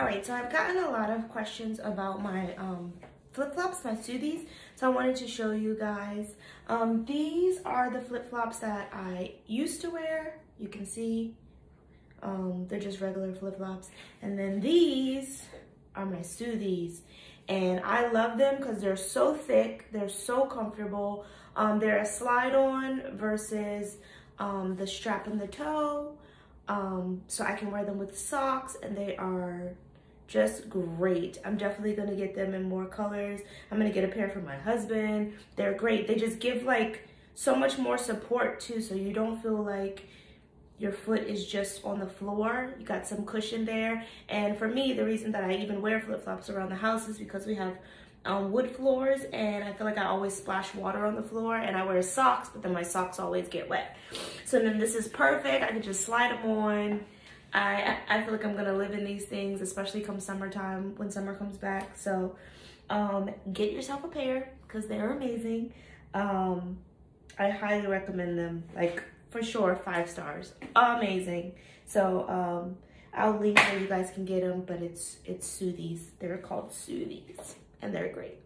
All right, so I've gotten a lot of questions about my um, flip-flops, my Sootheez. So I wanted to show you guys. Um, these are the flip-flops that I used to wear. You can see um, they're just regular flip-flops. And then these are my Sootheez. And I love them because they're so thick. They're so comfortable. Um, they're a slide-on versus um, the strap in the toe. Um, so I can wear them with socks and they are just great. I'm definitely gonna get them in more colors. I'm gonna get a pair for my husband. They're great. They just give like so much more support too so you don't feel like your foot is just on the floor. You got some cushion there. And for me, the reason that I even wear flip-flops around the house is because we have um, wood floors and I feel like I always splash water on the floor and I wear socks, but then my socks always get wet. So then this is perfect. I can just slide them on. I, I feel like I'm gonna live in these things, especially come summertime when summer comes back. So um, get yourself a pair because they're amazing. Um, I highly recommend them. Like for sure five stars amazing so um i'll link where you guys can get them but it's it's sootheez they're called sootheez and they're great